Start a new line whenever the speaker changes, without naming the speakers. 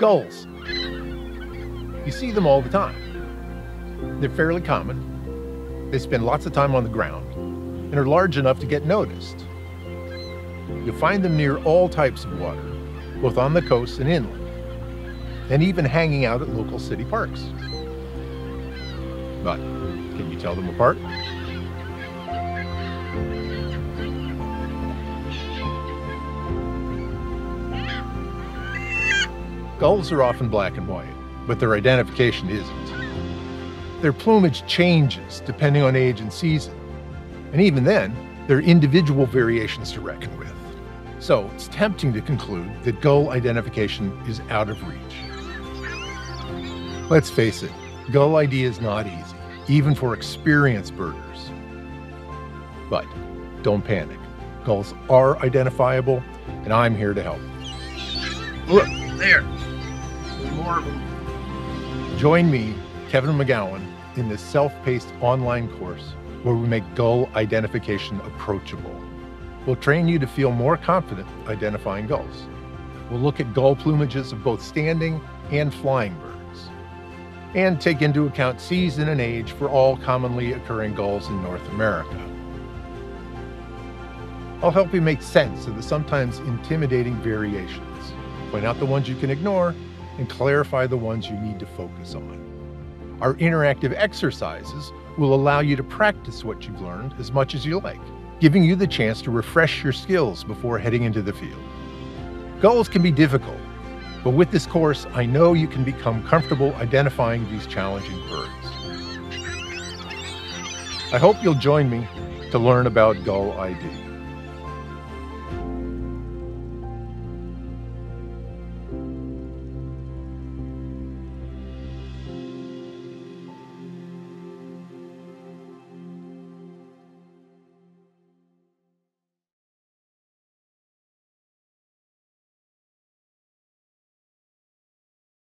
Gulls. You see them all the time. They're fairly common. They spend lots of time on the ground and are large enough to get noticed. You'll find them near all types of water, both on the coast and inland, and even hanging out at local city parks. But can you tell them apart? Gulls are often black and white, but their identification isn't. Their plumage changes depending on age and season, and even then, there are individual variations to reckon with. So it's tempting to conclude that gull identification is out of reach. Let's face it, gull ID is not easy, even for experienced birders. But don't panic. Gulls are identifiable, and I'm here to help. Look, there. Join me, Kevin McGowan, in this self-paced online course where we make gull identification approachable. We'll train you to feel more confident identifying gulls. We'll look at gull plumages of both standing and flying birds, and take into account season and age for all commonly occurring gulls in North America. I'll help you make sense of the sometimes intimidating variations, point out the ones you can ignore, and clarify the ones you need to focus on. Our interactive exercises will allow you to practice what you've learned as much as you like, giving you the chance to refresh your skills before heading into the field. Gulls can be difficult, but with this course, I know you can become comfortable identifying these challenging birds. I hope you'll join me to learn about Gull ID.